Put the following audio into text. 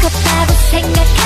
아깝다고 생각해